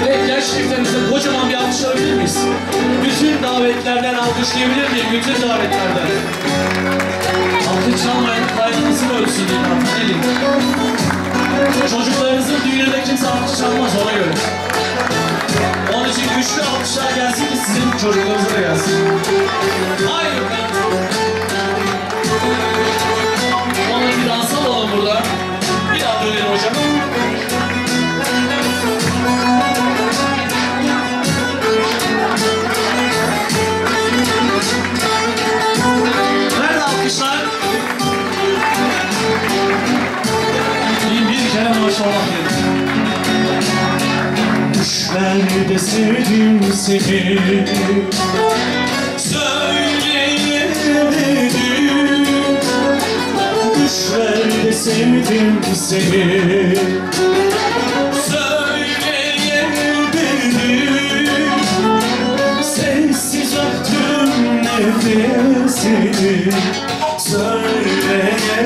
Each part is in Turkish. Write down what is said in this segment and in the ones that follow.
Dilekler şeriflerimize kocaman bir alkış alabilir miyiz? Bütün davetlerden alkışlayabilir miyim? Bütün davetlerden. Alkış çalmayan kaynanızın ölsün diye artık gelin. Çocuklarınızın düğününde kimse alkış çalmaz ona göre. Onun için güçlü alkışlar gelsin sizin çocuklarınıza da gelsin. Düşlerde sevdim seni. Söyleyemedim. Düşlerde sevdim seni. Söyleyemedim. Sessiz öptüm nefesini. Söyleyemedim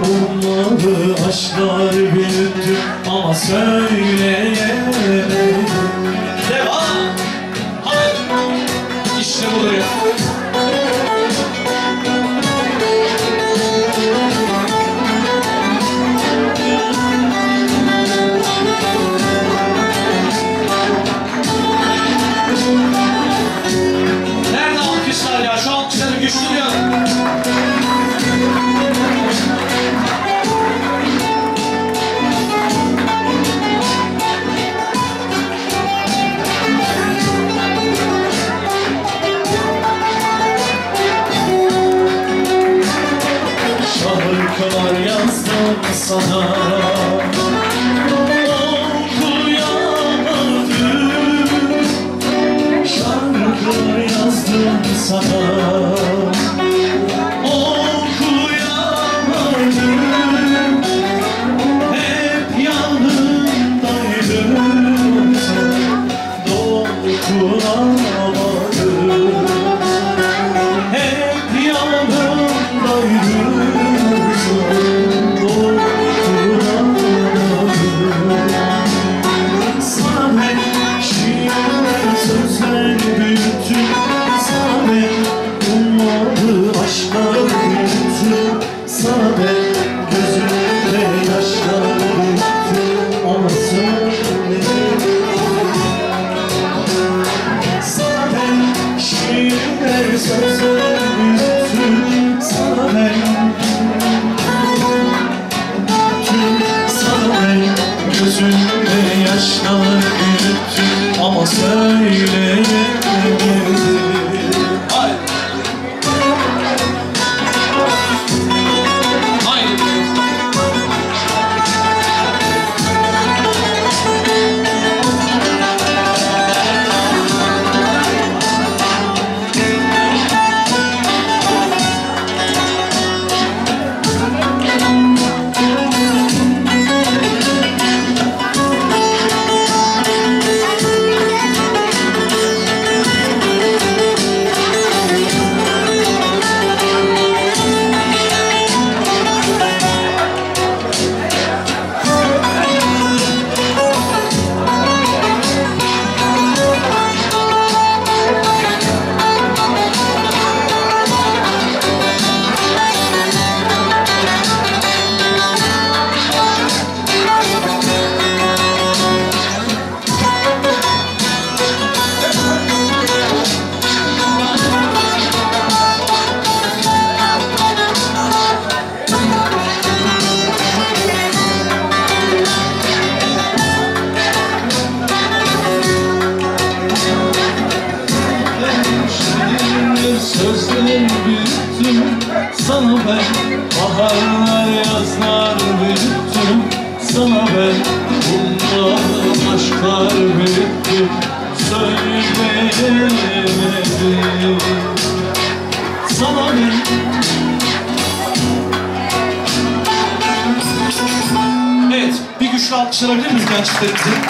ben ummalı aşklar büyüttüm Ama söyleyemedim sana. Okuyamadım. Şarkılar yazdım sana. Okuyamadım. Hep yanındaydım Dokunamadım Sana ben gözümde yaşlar büyüttüm. Ama söyledim ben şiirler sözler büyüttüm Sana ben Tüm sana ben gözümde yaşlar büyüttüm Ama söyleyemedim Büyüttüm. Sana ben Baharlar yazlar büyüttüm. Sana ben Bunlar aşklar büyüttüm. Söyleyemedim Sana ben Evet, bir güçlü güçlü alkış alabilir miyiz genç çiftlerimizi?